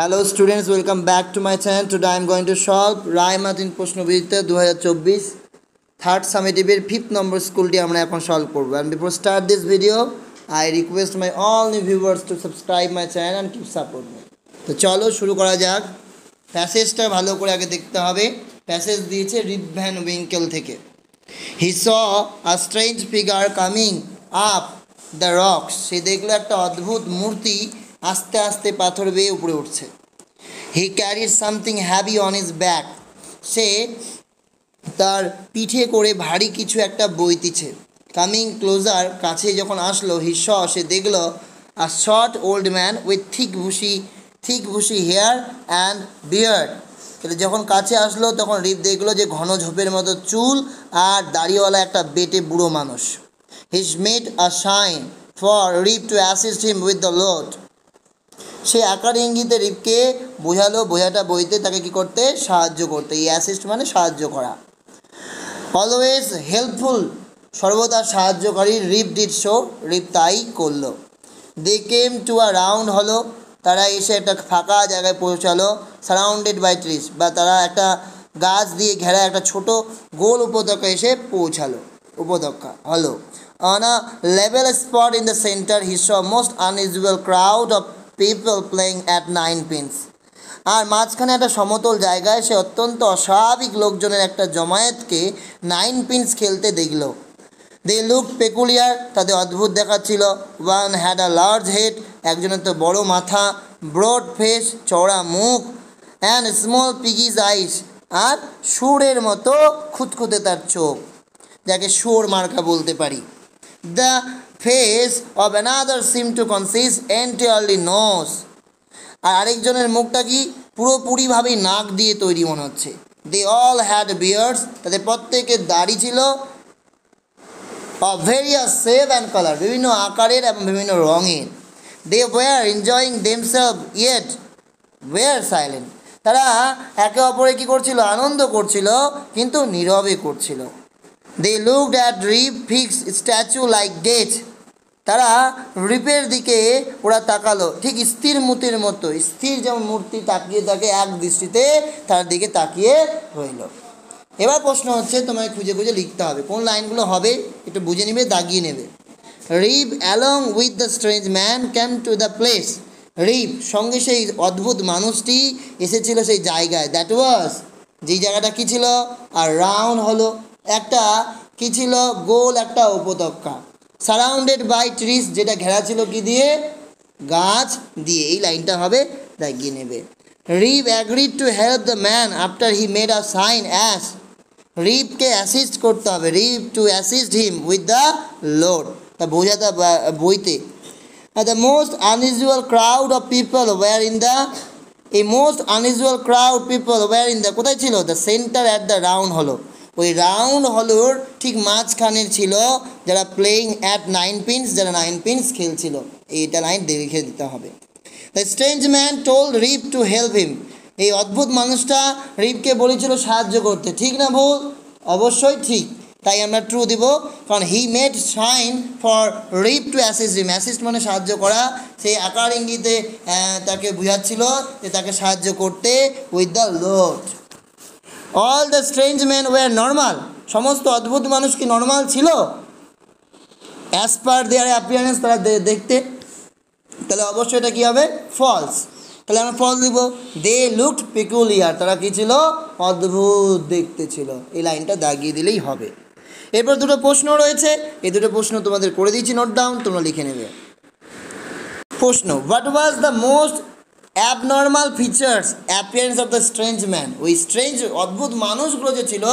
Hello students welcome back to my channel today I am going to solve রায়মাতিন প্রশ্নবিদিতে দু হাজার চব্বিশ third সামেটিভের fifth নম্বর স্কুলটি আমরা এখন সলভ করব। And before start this video I request my all new viewers to subscribe my channel and keep support me তো চলো শুরু করা যাক। প্যাসেজটা ভালো করে আগে দেখতে হবে। প্যাসেজ দিয়েছে রিপ ভ্যান উইঙ্কেল থেকে। He saw strange figure coming up the rocks সে দেখল একটা অদ্ভুত মূর্তি আস্তে আস্তে পাথর বেয়ে উপরে উঠছে। He carried something heavy on his back সে তার পিঠে করে ভারী কিছু একটা বইতিছে কামিং ক্লোজার কাছে যখন আসলো হি স সে দেখল a short old man with thick bushy thick bushy hair and beard তাহলে যখন কাছে আসলো, তখন রিপ দেখল যে ঘন ঝোপের মতো চুল আর দাড়িওয়ালা একটা বেটে বুড়ো মানুষ। His made a sign for Rip to assist him with the load সে আকার ইঙ্গিতে রিপকে বোঝালো, বোঝাটা বইতে তাকে কি করতে? সাহায্য করতে। এই অ্যাসিস্ট মানে সাহায্য করা। অলওয়েজ হেল্পফুল সর্বদা সাহায্যকারী রিপ ডিড শো রিপ তাই করল। দে কেম টু আ রাউন্ড হলো, তারা এসে একটা ফাঁকা জায়গায় পৌঁছালো সারাউন্ডেড বাই ট্রিস বা তারা একটা গাছ দিয়ে ঘেরা একটা ছোট গোল উপত্যকা এসে পৌঁছালো, উপত্যকা হলো। On a level spot in the centre he saw most unusual crowd of people playing at nine pins আর মাঝখানে একটা সমতল জায়গায় সে অত্যন্ত অস্বাভাবিক লোকজনের একটা জমায়েতকে নাইন পিন্স খেলতে দেখল। দে লুক পেকুলিয়ার তাদের অদ্ভুত দেখাচ্ছিল। One had a large head একজনের তো বড় মাথা ব্রড ফেস চওড়া মুখ অ্যান্ড স্মল পিগিজ আইস আর সুরের মতো খুঁতখুঁতে তার চোখ, যাকে সুর মার্কা বলতে পারি। The face of another seem to consist entirely nose আর আরেকজনের মুখটা কি পুরোপুরিভাবেই নাক দিয়ে তৈরি মনে হচ্ছে। দে অল হ্যাড বিয়ার্স তাদের প্রত্যেকের দাড়ি ছিল ভেরিয়াস সেভ অ্যান্ড কালার বিভিন্ন আকারের এবং বিভিন্ন রঙের। They were enjoying themselves yet were silent তারা একে অপরে কী করছিল? আনন্দ করছিল, কিন্তু নীরবে করছিল। They looked at Rip fix statue like that তারা রিপের দিকে ওরা তাকালো। ঠিক স্থির মূর্তির মতো। স্থির যেমন মূর্তি তাকিয়ে থাকে এক দৃষ্টিতে, তার দিকে তাকিয়ে রইল। এবার প্রশ্ন হচ্ছে তোমায় খুঁজে খুঁজে লিখতে হবে। কোন লাইনগুলো হবে? একটু বুঝে নেবে, দাগিয়ে নেবে। Rip along with the strange man came to the place. Rip সঙ্গে সেই অদ্ভুত মানুষটি এসেছিল সেই জায়গায়। দ্যাট ওয়াজ যেই জায়গাটা কী ছিল? আর রাউন্ড হলো একটা, কী ছিল? গোল একটা উপত্যকা। সারাউন্ডেড বাই ট্রিস যেটা ঘেরা ছিল কি দিয়ে? গাছ দিয়ে। এই লাইনটা হবে দাগিয়ে নেবে। Rip agreed to help the man after he made a sign as রিপকে assist করতে হবে। Rip to assist him with the load তা বোঝাতে বইতে। The most unusual crowd of people were in the এই most unusual crowd people were in the কোথায় ছিল? The center at the round hall. ওই round হলোর ঠিক মাঝখানের ছিল যারা প্লেয়িং অ্যাট নাইন পিন্স যারা নাইন পিন্স খেলছিল। এইটা লাইন লিখে দিতে হবে। The strange man told Rip to help him এই অদ্ভুত মানুষটা রিপকে বলেছিল সাহায্য করতে। ঠিক না ভুল? অবশ্যই ঠিক। তাই আমরা ট্রু দিব। কারণ he made sign for Rip to assist him assist মানে সাহায্য করা। সেই আকার ইঙ্গিতে তাকে বুঝাচ্ছিল যে তাকে সাহায্য করতে with the load all the strange man were normal সমস্ত অদ্ভুত মানুষ কি নর্মাল ছিল? অ্যাজ পার দেয়ার অ্যাপিয়ারেন্স তারা দেখতে, তাহলে অবশ্যই এটা কী হবে? ফলস তাহলে আমরা ফলস দিব দে লুকড পিকুলিয়ার তারা কী ছিল? অদ্ভুত দেখতে ছিল। এই লাইনটা দাগিয়ে দিলেই হবে। এরপর দুটো প্রশ্ন রয়েছে। এই দুটো প্রশ্ন তোমাদের করে দিচ্ছি নোট ডাউন তোমরা লিখে নেবে। প্রশ্ন what was the most abnormal features appearance of the strange man ওই স্ট্রেঞ্জ অদ্ভুত মানুষগুলো যে ছিল,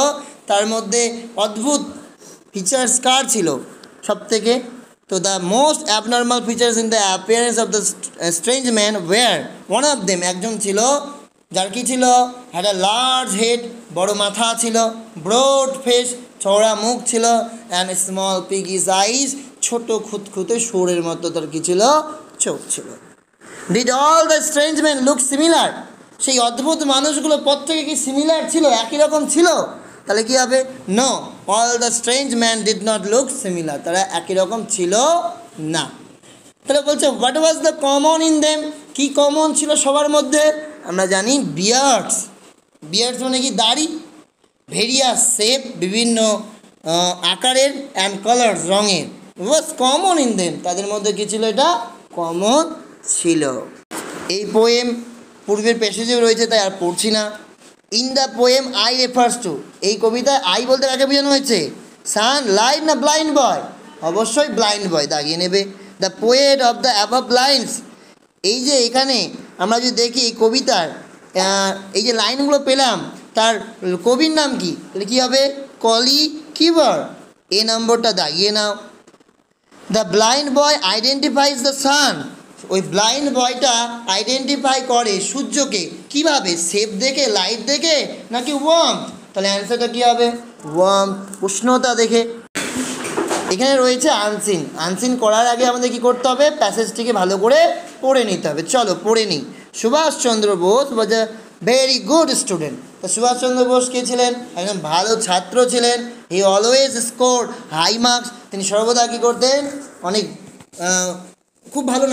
তার মধ্যে অদ্ভুত ফিচার্স কার ছিল? সব থেকে তো the most abnormal features in the appearance of the strange man were one of them একজন ছিল, যার কি ছিল? হ্যাড আ লার্জ হেড বড় মাথা ছিল ব্রড ফেস চওড়া মুখ ছিল অ্যান্ড স্মল পিগিস আইস ছোট খুঁতখুঁতে সুরের মতো তার কি ছিল? চোখ ছিল। Did all the strange man look similar সেই অদ্ভুত মানুষগুলো প্রত্যেকে কি সিমিলার ছিল? একই রকম ছিল? তাহলে কি হবে? No all the strange man did not look similar তারা একই রকম ছিল না। তাহলে বলছে what was the common in them কি কমন ছিল সবার মধ্যে? আমরা জানি বিয়ার্ডস বিয়ার্ডস মানে কি? দাড়ি। ভেরিয়াস শেপ বিভিন্ন আকারের অ্যান্ড কালার্স রঙের। ওয়াজ কমন ইন দেম তাদের মধ্যে কী ছিল এটা? কমন ছিল। এই পোয়েম পূর্বের প্যাসেজেও রয়েছে, তাই আর পড়ছি না। In the poem I refers to এই কবিতায় আই বলতে কাকে বোঝানো হয়েছে? সান লাইট না ব্লাইন্ড বয় অবশ্যই ব্লাইন্ড বয় দাগিয়ে নেবে। The poet of the above lines এই যে এখানে আমরা যদি দেখি এই কবিতার এই যে লাইনগুলো পেলাম, তার কবির নাম কি? তাহলে কী হবে? কলি কিবার। এ নম্বরটা দাগিয়ে নাও। The blind boy identifies the sun ওই ব্লাইন্ড বয়টা আইডেন্টিফাই করে সূর্যকে। কীভাবে? শেপ দেখে লাইট দেখে, নাকি ওয়ার্ম তাহলে অ্যান্সারটা কী হবে? ওয়ার্ম উষ্ণতা দেখে। এখানে রয়েছে আনসিন আনসিন করার আগে আমাদের কি করতে হবে? প্যাসেজটিকে ভালো করে পড়ে নিতে হবে। চলো, পড়ে নিই। Subhas Chandra Bose was a very good student তো সুভাষচন্দ্র বোস কে ছিলেন? একজন ভালো ছাত্র ছিলেন। He always score high marks তিনি সর্বদা কী করতেন? অনেক খুব ভালো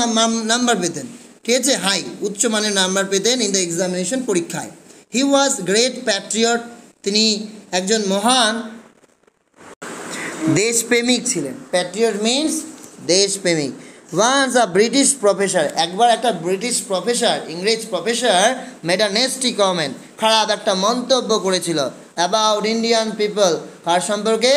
নাম্বার পেতেন। ঠিক আছে হাই, উচ্চ মানের নাম্বার পেতেন ইন দ্য এক্সামিনেশন পরীক্ষায়। হি ওয়াজ গ্রেট প্যাট্রিয়ট তিনি একজন মহান দেশপ্রেমিক ছিলেন। প্যাট্রিয়ট মিন্স দেশপ্রেমিক। ওয়ান্স আ ব্রিটিশ প্রফেসর একবার একটা ব্রিটিশ প্রফেসর ইংরেজ প্রফেসর মেড নেস্টি কমেন্ট খারাপ একটা মন্তব্য করেছিল অ্যাবাউট ইন্ডিয়ান পিপল কার সম্পর্কে?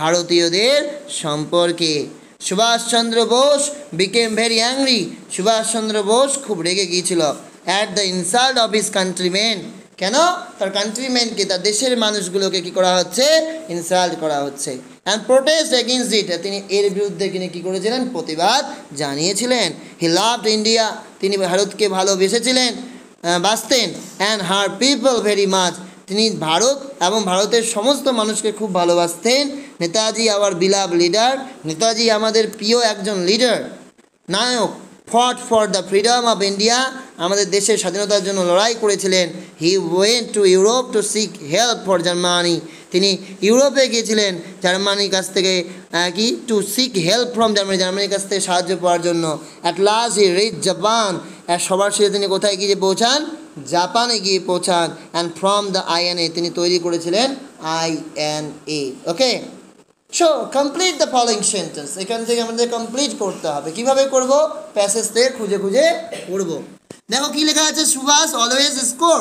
ভারতীয়দের সম্পর্কে। Subhas Chandra Bose became very angry Subhas Chandra Bose খুব রেগে গিয়েছিল। At the insult of his countrymen কেন? তার কান্ট্রিমেনকে তার দেশের মানুষগুলোকে কি করা হচ্ছে? ইনসাল্ট করা হচ্ছে। অ্যান্ড প্রোটেস্ট এগেনস্ট ইট তিনি এর বিরুদ্ধে তিনি কী করেছিলেন? প্রতিবাদ জানিয়েছিলেন। হি লাভড ইন্ডিয়া তিনি ভারতকে ভালোবেসেছিলেন আহ, বাসতেন and her people very much তিনি ভারত এবং ভারতের সমস্ত মানুষকে খুব ভালোবাসতেন। Netaji our beloved leader Netaji আমাদের প্রিয় একজন leader Naik fought for the freedom of India আমাদের দেশের স্বাধীনতার জন্য লড়াই করেছিলেন। He went to Europe to seek help for Germany তিনি ইউরোপে গিয়েছিলেন জার্মানির কাছ থেকে কি? To seek help from Germany জার্মানির কাছ থেকে সাহায্য পাওয়ার জন্য। At last he reach Japan সবার শেষে তিনি কোথায় গিয়ে পৌঁছান? জাপানে গিয়ে পৌঁছান অ্যান্ড ফ্রম দ্য আইএনএ তিনি তৈরি করেছিলেন I N A okay so complete the following sentence এখান থেকে আমাদের কমপ্লিট করতে হবে। কীভাবে করব? প্যাসেজ থেকে খুঁজে খুঁজে করব দেখো কি লেখা আছে? সুভাষ অলওয়েজ স্কোর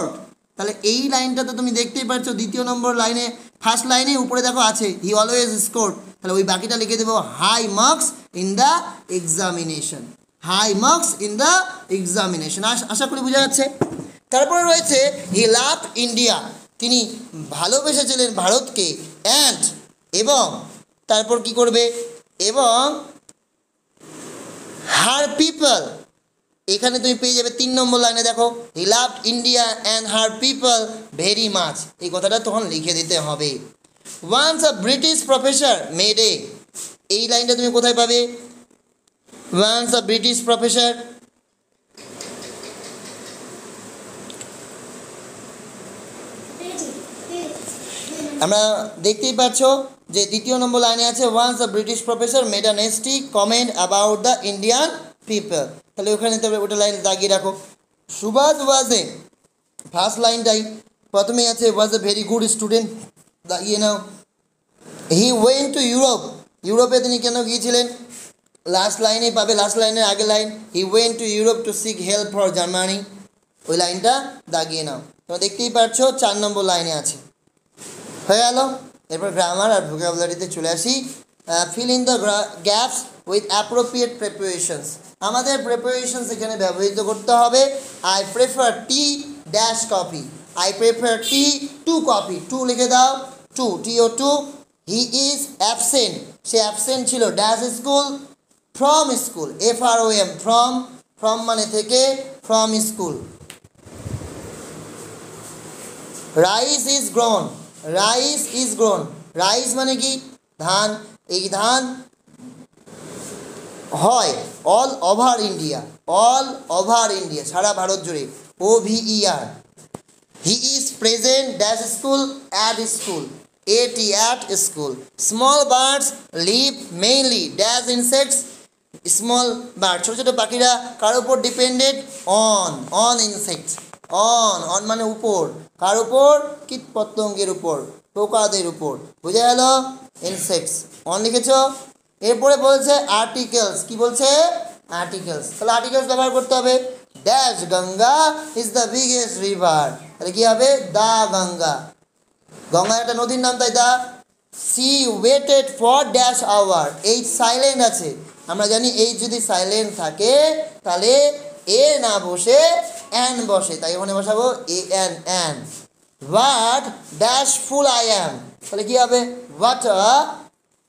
তাহলে এই লাইনটা তো তুমি দেখতেই পাচ্ছ দ্বিতীয় নম্বর লাইনে ফার্স্ট লাইনে উপরে দেখো আছে হি অলওয়েজ স্কোর তাহলে ওই বাকিটা লিখে দেবো high marks in the examination high marks in the examination আশা করি বোঝা যাচ্ছে? তারপরে রয়েছে হি লাভ ইন্ডিয়া। তিনি ভালোবেসেছিলেন ভারতকে। অ্যান্ড এবং তারপর কি করবে? এবং হার পিপল এখানে তুমি পেয়ে যাবে তিন নম্বর লাইনে দেখো। He love India and her people very much এই কথাটা তখন লিখে দিতে হবে। Once a British professor made এই লাইনটা তুমি কোথায় পাবে? ওয়ান্স আ ব্রিটিশ প্রফেসর আমরা দেখতেই পাচ্ছ যে দ্বিতীয় নম্বর লাইনে আছে once the British professor made a nasty comment about the Indian people তাহলে ওখানে তবে ওটা লাইন দাগিয়ে রাখো। সুভাষ ওয়াজ এ ফার্স্ট লাইনটাই প্রথমেই আছে was a very good student দাগিয়ে নাও। হি ওয়েন টু ইউরোপ ইউরোপে তিনি কেন গিয়েছিলেন? লাস্ট লাইনে পাবে লাস্ট লাইনের আগে line he went to Europe to seek help for Germany ওই লাইনটা দাগিয়ে নাও। তোমরা দেখতেই পাচ্ছ, চার নম্বর লাইনে আছে। হয়ে গেল। এরপর গ্রামার আর ভোকাবুলারিতে চলে আসি। Fill in the gaps with appropriate preparations আমাদের প্রিপারেশনস এখানে ব্যবহৃত করতে হবে। I prefer tea dash coffee I prefer tea to coffee to লিখে দাও। To T O to he is absent say absent ছিল dash school from school F R O M from from মানে থেকে from school rice is grown rice is grown rice মানে কি? ধান। এই ধান হয় all over India all over India সারা ভারত জুড়ে। ও ভিই আর he is present dash school at school এটি at school small birds live mainly dash insects small bird ছোটো ছোটো পাখিরা কার উপর depended on on insect on on মানে উপর। কার উপর? কীট পতঙ্গের উপর পোকাদের উপর। বুঝা গেল? ইনসেক্টস অন লিখেছ? এরপরে বলছে আর্টিকেলস কি বলছে? আর্টিকেলস তাহলে আর্টিকেলস ব্যবহার করতে হবে। Dash Ganga is the biggest river তাহলে কি হবে? দা গঙ্গা। গঙ্গা একটা নদীর নাম, তাই দা। She waited for dash hour এই সাইলেন্ট আছে। আমরা জানি এই যদি সাইলেন্ট থাকে, তাহলে এ না বসে অ্যান বসে, তাই ওখানে বসাবো, a an an what dash fool I am তাহলে কি হবে? হোয়াট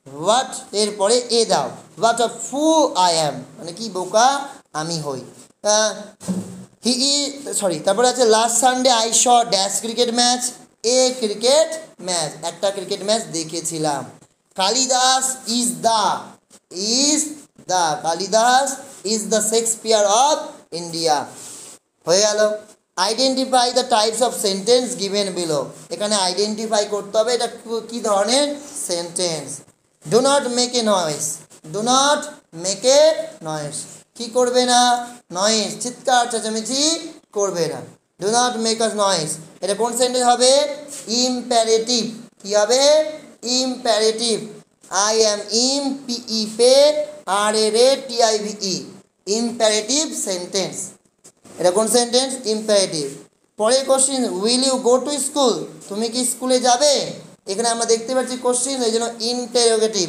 হোয়াট এরপরে এ দাও। হোয়াট আ ফুল আই অ্যাম মানে কি বোকা আমি হই। হি ই সরি তারপরে আছে last Sunday I saw dash cricket match a cricket match একটা ক্রিকেট ম্যাচ দেখেছিলাম। Kalidas is the is the Kalidas is the Shakespeare of India হয়ে গেল। Identify the types of sentence given below এখানে identify করতে হবে এটা কি- ধরনের sentence do not make a noise do not make a noise কি করবে না? নয়েস চিৎকার, চেঁচামেচি করবে না। Do not make us noise এটা কোন সেন্টেন্স হবে? ইম্প্যারেটিভ কি হবে? ইম্প্যারেটিভ আই এম ইম পিই পে আর এ রে T I V E imperative sentence এটা কোন সেন্টেন্স ইম্পারেটিভ পরের question will you go to school তুমি কি স্কুলে যাবে? এখানে আমরা দেখতে পাচ্ছি কোশ্চিন এই জন্য interrogative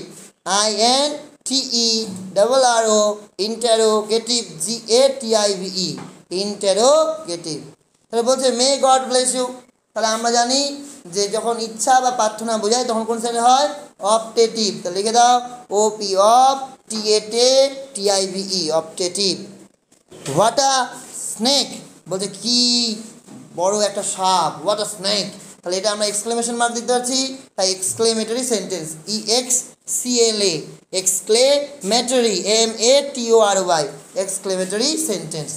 I N T E double R O interrogative G A T I V E interrogative তাহলে বলছে মে গড ব্লেস ইউ তাহলে আমরা জানি যে যখন ইচ্ছা বা প্রার্থনা বোঝায়, তখন কোন সেন্টেন্স হয়? অপটেটিভ তাহলে লিখে দাও O P of T A টে T I V E optative what a snake বলছে কি বড় একটা সাপ হোয়াট আ স্নেক তাহলে এটা আমরা এক্সক্লেমেশন মার্ক দিতে পারছি, তাই exclamatory sentence E X C L A exclamatory M A T O R Y exclamatory sentence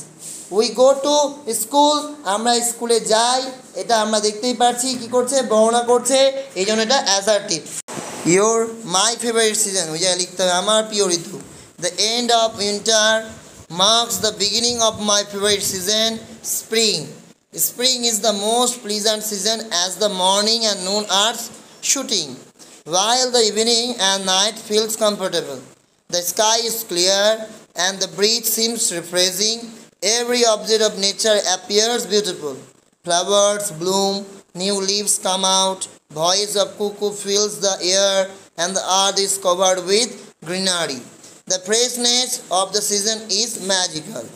we go to school আমরা স্কুলে যাই, এটা আমরা দেখতেই পাচ্ছি কি করছে, বর্ণনা করছে এই জন্য এটা assertive your my favourite season ওই জায়গায় লিখতে হবে, আমার প্রিয় ঋতু the end of winter marks the beginning of my favorite season, spring. Spring is the most pleasant season as the morning and noon are shooting, while the evening and night feels comfortable. The sky is clear and the breeze seems refreshing. Every object of nature appears beautiful. Flowers bloom, new leaves come out, voice of cuckoo fills the air, and the earth is covered with greenery. The freshness of the season is magical.